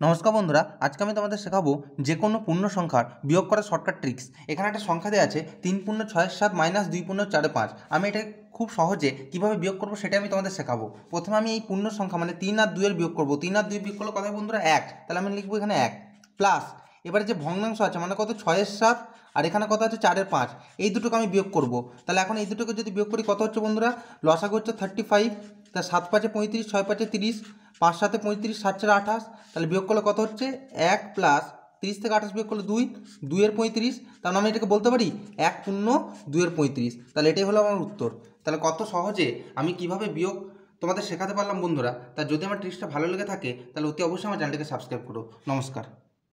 নমস্কার বন্ধুরা, আজকে আমি তোমাদের শেখাবো যে কোনো পূর্ণ সংখ্যার বিয়োগ করার শর্টকাট ট্রিক্স এখানে একটা সংখ্যা দেওয়া আছে, তিন পূর্ণ ছয়ের সাত মাইনাস দুই পূর্ণ চারে পাঁচ। আমি এটা খুব সহজে কীভাবে বিয়োগ করব সেটা আমি তোমাদের শেখাবো। প্রথমে আমি এই পূর্ণ সংখ্যা মানে তিন আর দুইয়ের বিয়োগ করব। তিন আর দুই বিয়োগ করলে কথা বন্ধুরা? এক। তাহলে আমি লিখব এখানে এক। প্লাস এবারে যে ভগ্নাংশ আছে মানে কত? ছয়ের সাত। আর এখানে কত আছে? চারের পাঁচ। এই দুটোকে আমি বিয়োগ করব। তাহলে এখন এই দুটোকে যদি বিয়োগ করি, কত হচ্ছে বন্ধুরা? লসাগু হচ্ছে থার্টি ফাইভ তা সাত পাঁচে পঁয়ত্রিশ, ছয় পাঁচে তিরিশ। পাঁচ সাথে পঁয়ত্রিশ, সাত চারে আঠাশ, তাহলে বিয়োগ করলে কত হচ্ছে? এক প্লাস তিরিশ থেকে আঠাশ বিয়োগ করলে দুই, দুইয়ের পঁয়ত্রিশ, তার মানে আমি এটাকে বলতে পারি এক শূন্য দুইয়ের পঁয়ত্রিশ। তাহলে এটাই হলো আমার উত্তর। তাহলে কত সহজে আমি কীভাবে বিয়োগ তোমাদের শেখাতে পারলাম বন্ধুরা? তা যদি আমার ট্রিক্সটা ভালো লেগে থাকে, তাহলে অতি অবশ্যই আমার চ্যানেলটিকে সাবস্ক্রাইব করো। নমস্কার।